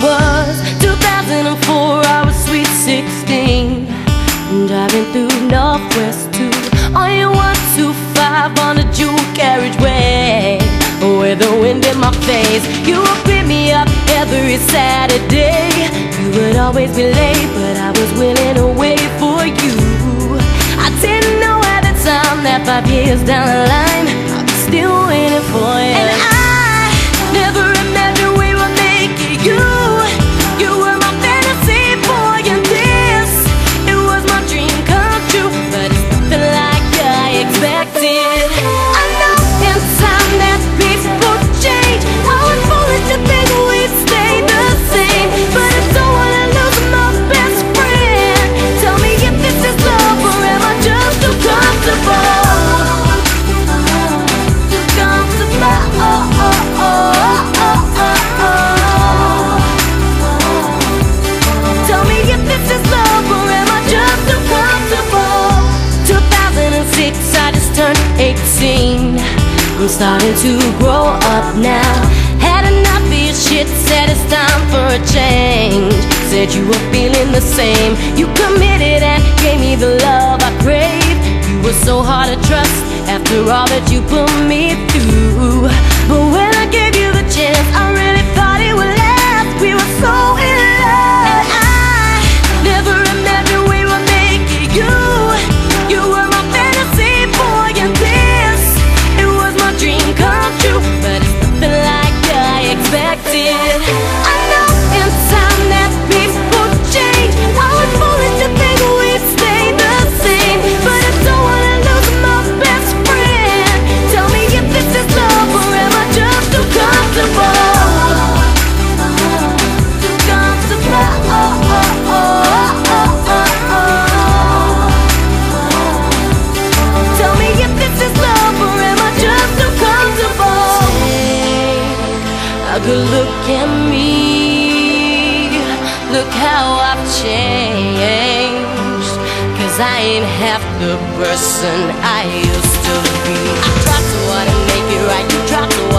was 2004, I was sweet 16 Driving through Northwest 2 On your 125 on the dual carriageway With the wind in my face You would pick me up every Saturday. You would always be late, but I was willing to wait for you. I didn't know at the time that five years down the line I'm starting to grow up now. Had enough of your shit, said it's time for a change. Said you were feeling the same. You committed and gave me the love I crave. You were so hard to trust after all that you put me through. But when expected. Take look at me. Look how I've changed. Cause I ain't half the person I used to be. I tried so hard to make it right. You tried so